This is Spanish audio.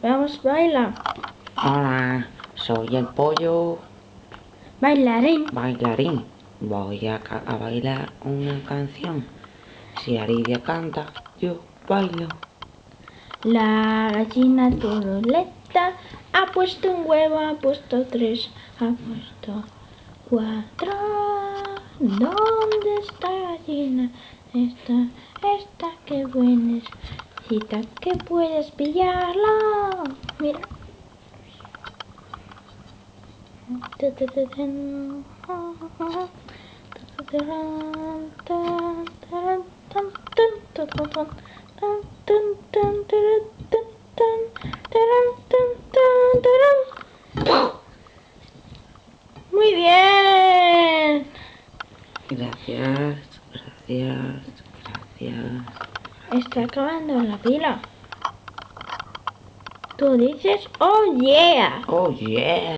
Vamos, baila. Hola, soy el pollo Bailarín. bailarín. Voy a, bailar una canción. Si Aridia canta, yo bailo. La gallina turuleta ha puesto un huevo, ha puesto tres, ha puesto cuatro. ¿Dónde está la gallina? Esta, esta, qué buena que puedes pillarla. Mira. Muy bien. Gracias, gracias, gracias. Está acabando la pila. Tú dices, oh yeah. Oh yeah.